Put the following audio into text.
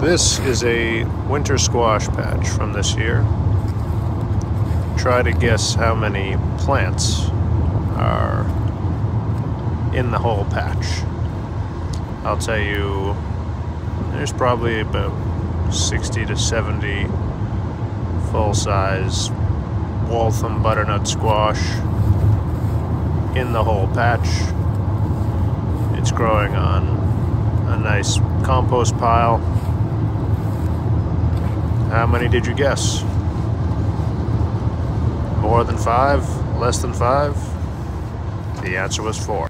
This is a winter squash patch from this year. Try to guess how many plants are in the whole patch. I'll tell you, there's probably about 60 to 70 full-size Waltham butternut squash in the whole patch. It's growing on a nice compost pile. How many did you guess? More than five? Less than five? The answer was four.